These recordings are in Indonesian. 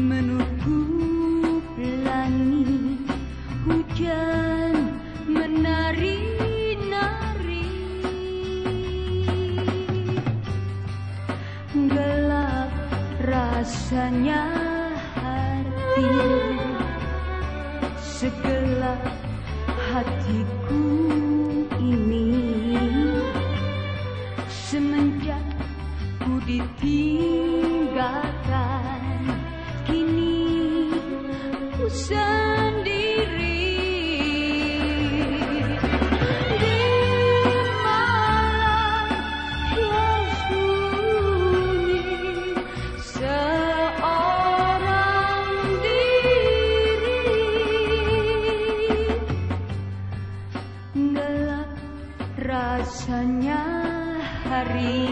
menutup langit. Hujan menari-nari. Gelap rasanya hati. Segelap hatiku ini rasanya hari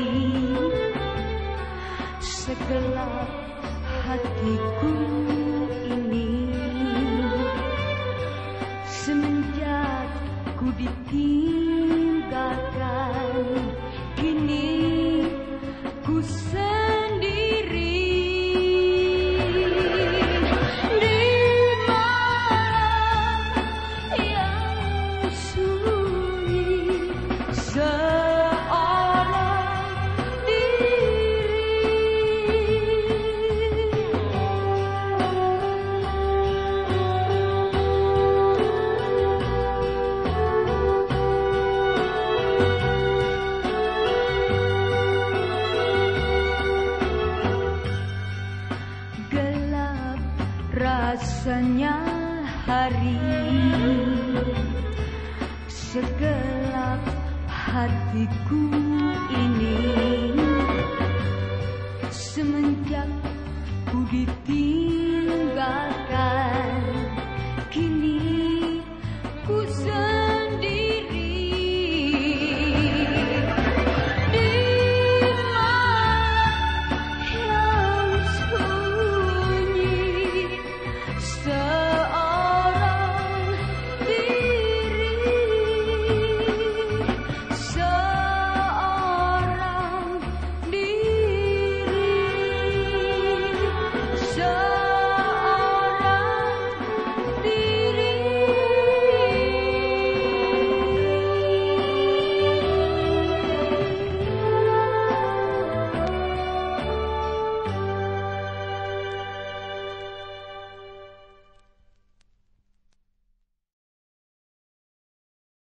Segelap hatiku ini. Semenjak ku ditinggalkan Gelap rasanya hari. Segelap hatiku ini. Semenjak ku ditinggalkan